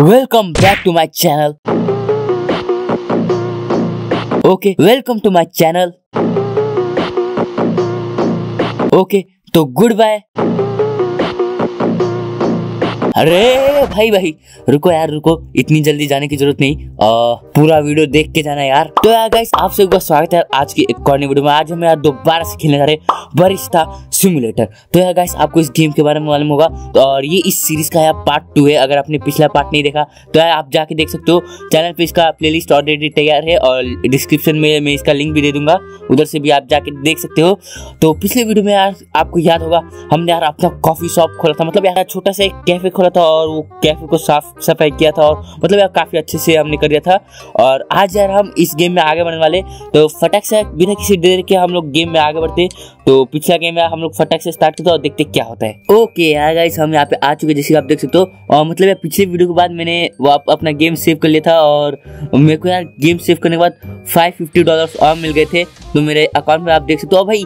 Welcome back to my channel okay welcome to my channel okay तो goodbye अरे भाई भाई रुको यार रुको। इतनी जल्दी जाने की ज़रूरत नहीं। आ, पूरा वीडियो देख के जाना यार। तो यार गाइस आप सबका स्वागत है आज की एक और नई वीडियो में। आज हम यार दोबारा से खेलने जा रहे हैं सिमुलेटर तो यार गाइस आपको इस गेम के बारे में मालूम होगा। तो और ये इस सीरीज़ का यार पार्ट टू है। अगर आपने पिछला पार्ट नहीं देखा तो यार आप जाके देख सकते हो। चैनल पे इसका प्लेलिस्ट ऑलरेडी तैयार है और डिस्क्रिप्शन में मैं इसका लिंक भी दे दूँगा। उधर से भी आप जाके देख सकते हो। तो पिछले वीडियो में यार आपको याद होगा हमने यार अपना कॉफ़ी शॉप खोला था। मतलब यार छोटा सा एक कैफ़े खोला था और वो कैफ़े को साफ़ सफ़ाई किया था और मतलब यार काफ़ी अच्छे से हमने कर दिया था। और आज यार हम इस गेम में आगे बढ़ने वाले तो फटाक से बिना किसी देर के हम लोग गेम में आगे बढ़ते तो पिछला गेम हम लोग फटक से स्टार्ट करते हैं और देखते क्या होता है। ओके यार गाइस हम यहाँ पे आ चुके जैसे आप देख सकते हो। और मतलब यार पिछले वीडियो के बाद मैंने अपना गेम सेव कर लिया था और मेरे को यार गेम सेव करने के बाद फाइव फिफ्टी डॉलर और मिल गए थे। तो मेरे अकाउंट में आप देख सकते हो। भाई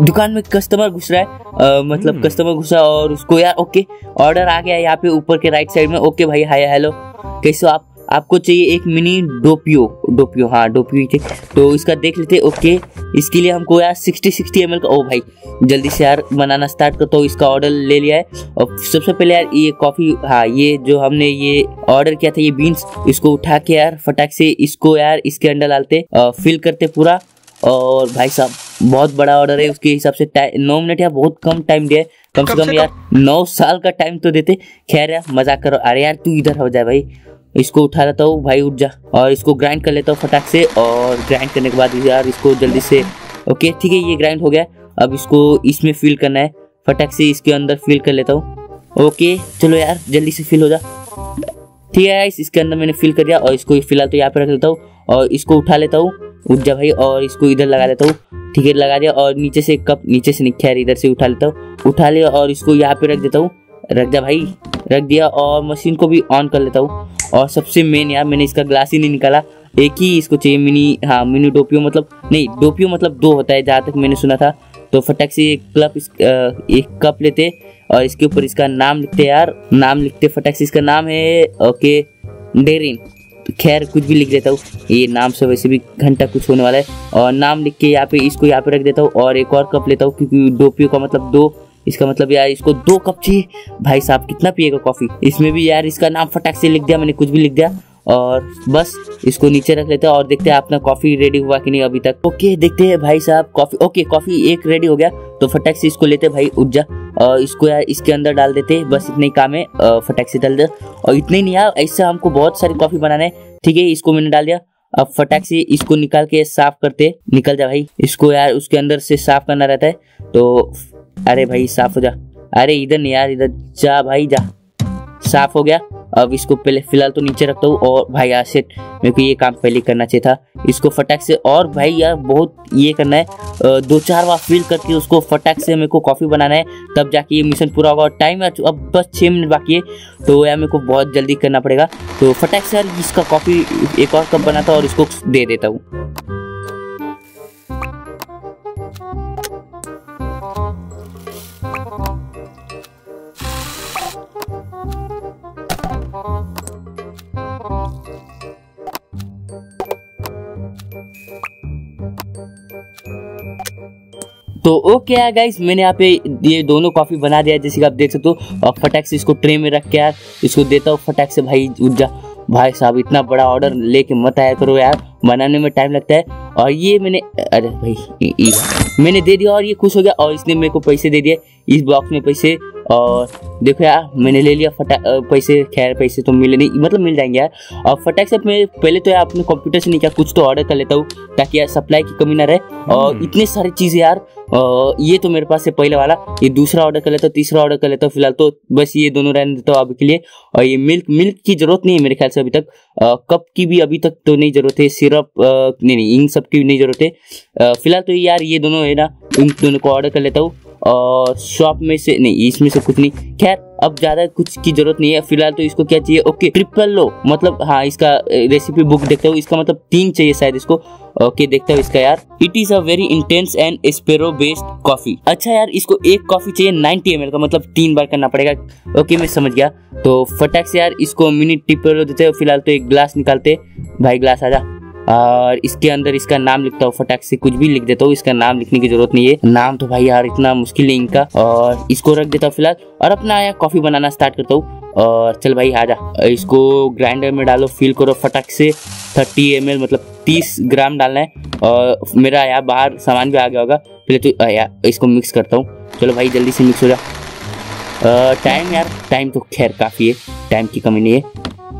दुकान में कस्टमर घुस रहा है। अ, मतलब कस्टमर घुसा और उसको यार ओके ऑर्डर आ गया यहाँ पे ऊपर के राइट साइड में। ओके भाई हाय हेलो कैसे हो आप? आपको चाहिए एक मिनी डोपियो डोपियो हाँ डोपियो थे। तो इसका देख लेते ओके। इसके लिए हमको यार सिक्सटी सिक्सटी एम का ओ भाई जल्दी से यार बनाना स्टार्ट करता हूँ इसका ऑर्डर ले लिया है। और सबसे पहले यार ये कॉफ़ी हाँ ये जो हमने ये ऑर्डर किया था ये बीन्स इसको उठा के यार फटाक से इसको यार इसके अंडर डालते फिल करते पूरा। और भाई साहब बहुत बड़ा ऑर्डर है उसके हिसाब से नौ मिनट यार बहुत कम टाइम दिया है। कम से कम यार नौ साल का टाइम तो देते। खैर यार मज़ाक करो। अरे यार तू इधर हो जाए भाई। इसको उठा लेता हूँ भाई उठ जा। और इसको ग्राइंड कर लेता हूँ फटाक से और ग्राइंड करने के बाद यार इसको जल्दी से ओके ठीक है ये ग्राइंड हो गया। अब इसको इसमें फिल करना है। फटाक से इसके अंदर फिल कर लेता हूँ। ओके चलो यार जल्दी से फिल हो जा। ठीक है guys, इसके अंदर मैंने फिल कर दिया और इसको फ़िलहाल तो यहाँ पे रख लेता हूँ। और इसको उठा लेता हूँ। उठ जा भाई और इसको इधर लगा देता हूँ। ठीक है लगा दिया और नीचे से कप नीचे से नहीं खैर इधर से उठा लेता हूँ। उठा लिया और इसको यहाँ पे रख देता हूँ। रख जा भाई रख दिया और मशीन को भी ऑन कर लेता हूँ। और सबसे मेन यार मैंने इसका ग्लास ही नहीं निकाला। एक ही इसको चाहिए मिनी हाँ मिनी डोपियो मतलब नहीं डोपियो मतलब दो होता है जहाँ तक मैंने सुना था। तो फटक से एक अ, एक कप लेते और इसके ऊपर इसका नाम लिखते यार नाम लिखते फटक से। इसका नाम है ओके डेरिन। खैर कुछ भी लिख देता हूँ। ये नाम से वैसे भी घंटा कुछ होने वाला है। और नाम लिख के यहाँ पे इसको यहाँ पे रख देता हूँ और एक और कप लेता हूँ क्योंकि डोपियो का मतलब दो इसका मतलब यार इसको दो कप चाहिए। भाई साहब कितना पिएगा कॉफ़ी? इसमें भी यार इसका नाम फटाक से लिख दिया, मैंने कुछ भी लिख दिया। और बस, इसको नीचे रख लेते हैं और देखते हैं अपना कॉफ़ी रेडी हुआ कि नहीं अभी तक। ओके, देखते हैं भाई साहब, कॉफ़ी, ओके, कॉफ़ी एक रेडी हो गया। तो फटाक से इसको लेते भाई, उठ जा। और इसको यार इसके अंदर डाल देते बस इतने ही काम है। फटाक से डाल दे। और इतने ही नहीं यार, ऐसे हमको बहुत सारी कॉफ़ी बनाना है। ठीक है, इसको मैंने डाल दिया। अब फटाक से इसको निकाल के साफ़ करते निकल जा भाई, इसको यार उसके अंदर से साफ़ करना रहता है। तो अरे भाई, साफ़ हो जा। अरे इधर नहीं यार, इधर जा भाई, जा। साफ़ हो गया। अब इसको पहले फ़िलहाल तो नीचे रखता हूँ और भाई यार मेरे को ये काम पहले करना चाहिए था। इसको फटाक से और भाई यार, बहुत ये करना है। दो चार बार फिल करके उसको फटाक से मेरे को कॉफ़ी बनाना है। तब जाके ये मिशन पूरा होगा और टाइम अब बस छः मिनट बाकी है। तो यार, मेरे को बहुत जल्दी करना पड़ेगा। तो फटाक से यार, इसका कॉफ़ी एक और कप बनाता और इसको दे देता हूँ। तो ओके यार गाइस मैंने यहाँ पे ये दोनों कॉफ़ी बना दिया जैसे कि आप देख सकते हो। और फटाक से इसको ट्रे में रख के यार, इसको देता हूँ फटाक से। भाई, उठ भाई साहब, इतना बड़ा ऑर्डर लेके मत आया करो यार। बनाने में टाइम लगता है। और ये मैंने अरे भाई ये- ये- मैंने दे दिया और ये खुश हो गया और इसने मेरे को पैसे दे दिए इस बॉक्स में पैसे और देखो यार मैंने ले लिया फटा पैसे खैर पैसे तो मिले नहीं मतलब मिल जाएँगे यार। और फटाक से मैं पहले तो यार अपने कंप्यूटर से नहीं किया कुछ तो ऑर्डर कर लेता हूँ ताकि यार सप्लाई की कमी ना रहे। और इतने सारी चीज़ें यार ये तो मेरे पास है पहले वाला ये दूसरा ऑर्डर कर लेता हूँ तीसरा ऑर्डर कर लेता हूँ फ़िलहाल तो बस ये दोनों रहने देता हूँ अभी के लिए। और ये मिल्क मिल्क की ज़रूरत नहीं है मेरे ख्याल से अभी तक। कप की भी अभी तक तो नहीं ज़रूरत है सिरप नहीं नहीं इन सब की नहीं ज़रूरत है। फ़िलहाल तो यार, ये दोनों है ना, इन दोनों को ऑर्डर कर लेता हूँ और शॉप में से नहीं, इसमें से कुछ नहीं। खैर, अब ज़्यादा कुछ की ज़रूरत नहीं है। फ़िलहाल तो इसको क्या चाहिए? ओके ट्रिपल लो। मतलब हाँ इसका रेसिपी बुक देखता हूँ। इसका मतलब तीन चाहिए शायद इसको। ओके देखता हूँ इसका यार। It is a very intense and sparrow based coffee अच्छा यार, इसको एक कॉफ़ी चाहिए 90 एम का। मतलब तीन बार करना पड़ेगा। ओके मैं समझ गया। तो फटाक से यार, इसको मिनी टिपेलो देते हो। फ़िलहाल तो एक ग्लास निकालते। भाई ग्लास आजा। और इसके अंदर इसका नाम लिखता हूँ फटाक से, कुछ भी लिख देता हूँ, इसका नाम लिखने की ज़रूरत नहीं है। नाम तो भाई यार इतना मुश्किल है इनका। और इसको रख देता हूँ फ़िलहाल, और अपना यहाँ कॉफ़ी बनाना स्टार्ट करता हूँ। और चल भाई आ जा इसको ग्राइंडर में डालो फील करो फटाक से। थर्टी एम मतलब तीस ग्राम डालना है। और मेरा यार बाहर सामान भी आ गया होगा। पहले तो यार इसको मिक्स करता हूँ। चलो भाई, जल्दी से मिक्स हो जा। टाइम यार टाइम तो खैर काफ़ी है। टाइम की कमी नहीं है।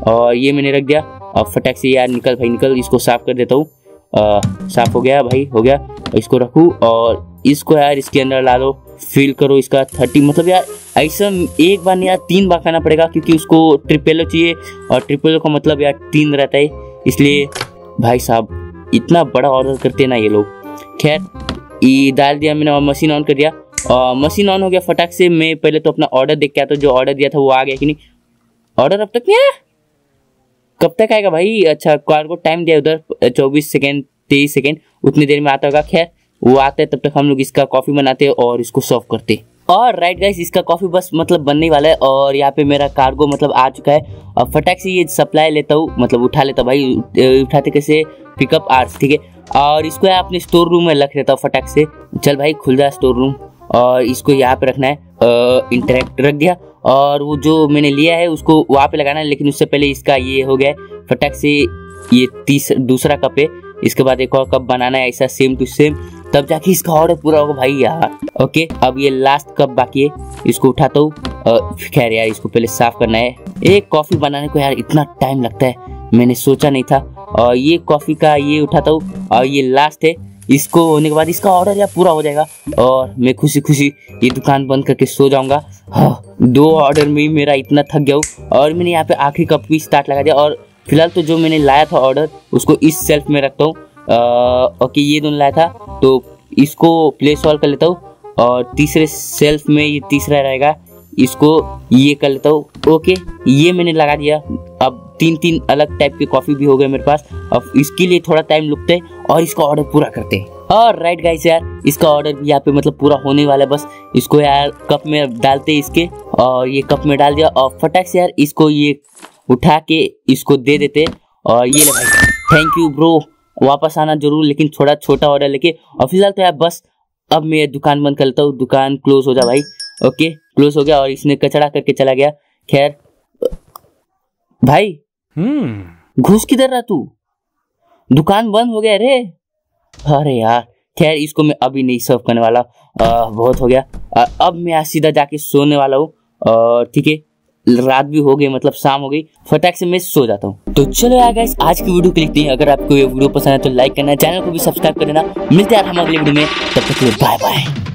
और ये मैंने रख दिया। और फटाक से यार, निकल भाई, निकल। इसको साफ़ कर देता हूँ। साफ़ हो गया भाई, हो गया। इसको रखूँ और इसको यार इसके अंदर डालो फील करो इसका थर्टी मतलब यार ऐसा एक बार नहीं, यार तीन बार खाना पड़ेगा क्योंकि उसको ट्रिपेलो चाहिए और ट्रिपेलो का मतलब यार तीन रहता है। इसलिए भाई साहब, इतना बड़ा ऑर्डर करते हैं ना ये लोग। खैर, ये डाल दिया मैंने और मशीन ऑन कर दिया। और मशीन ऑन हो गया फटाक से। मैं पहले तो अपना ऑर्डर देख के आता जो ऑर्डर दिया था वो आ गया कि नहीं? ऑर्डर अब तक नहीं आया? कब तक आएगा भाई? अच्छा कार को टाइम दिया उधर, चौबीस सेकेंड तेईस सेकेंड उतनी देर में आता होगा। खैर, वो आते हैं, तब तक हम लोग इसका कॉफ़ी बनाते हैं और इसको सर्व करते और राइट गाइस इसका कॉफ़ी बस मतलब बनने वाला है और यहाँ पे मेरा कार्गो मतलब आ चुका है। और फटाक से ये सप्लाई लेता हूँ मतलब उठा लेता भाई उठाते कैसे? पिकअप आर्ट्स ठीक है? और इसको यहाँ अपने स्टोर रूम में रख लेता हूँ फटाक से। चल भाई, खुल जाए स्टोर रूम और इसको यहाँ पे रखना है। इंटरेक्ट रख दिया। और वो जो मैंने लिया है, उसको वहाँ पे लगाना है, लेकिन उससे पहले इसका ये हो गया फटाक से ये तीस, दूसरा कप है। इसके बाद एक और कप बनाना है, ऐसा सेम टू सेम तब जाके इसका ऑर्डर पूरा होगा भाई यार। ओके अब ये लास्ट कप बाकी है। इसको उठाता हूँ। खैर यार, इसको पहले साफ़ करना है। एक कॉफ़ी बनाने को यार इतना टाइम लगता है। मैंने सोचा नहीं था। और ये कॉफ़ी का ये उठाता हूँ। और ये लास्ट है। इसको होने के बाद इसका ऑर्डर यार पूरा हो जाएगा। और मैं खुशी खुशी ये दुकान बंद करके सो जाऊँगा। हाँ, दो ऑर्डर में मेरा इतना थक गया हूँ और मैंने यहाँ पे आखिरी कप भी स्टार्ट लगा दिया और फ़िलहाल तो जो मैंने लाया था ऑर्डर उसको इस सेल्फ में रखता हूँ। ओके ये दोनों लाया था तो इसको प्ले सॉल्व कर लेता हूँ और तीसरे सेल्फ में ये तीसरा रहेगा इसको ये कर लेता हूँ। ओके ये मैंने लगा दिया। अब तीन तीन अलग टाइप के कॉफ़ी भी हो गए मेरे पास। अब इसके लिए थोड़ा टाइम लगता है और इसका ऑर्डर पूरा करते हैं। और राइट गाइस यार इसका ऑर्डर भी यहाँ पे मतलब पूरा होने वाला है। बस इसको यार कप में डालते इसके और ये कप में डाल दिया और फटाक से यार इसको ये उठा के इसको दे देते और ये ले भाई थैंक यू ब्रो वापस आना ज़रूर लेकिन थोड़ा छोटा ऑर्डर लेके। और फ़िलहाल तो यार बस अब मैं दुकान बंद करता हूँ। दुकान क्लोज हो जा भाई। ओके क्लोज हो गया और इसने कचड़ा करके चला गया। खैर भाई हम्म। घुस किधर रहा तू? दुकान बंद हो गया रे। अरे यार खैर इसको मैं अभी नहीं सर्व करने वाला। आ, बहुत हो गया। आ, अब मैं सीधा जाके सोने वाला हूँ। और ठीक है रात भी हो गई मतलब शाम हो गई। फटाक से मैं सो जाता हूँ। तो चलो यार गाइस आज की वीडियो क्लिक हैं। अगर आपको ये वीडियो पसंद है तो लाइक करना चैनल को भी सब्सक्राइब कर देना। मिलते हैं हम अगले वीडियो में। तब तक बाय बाय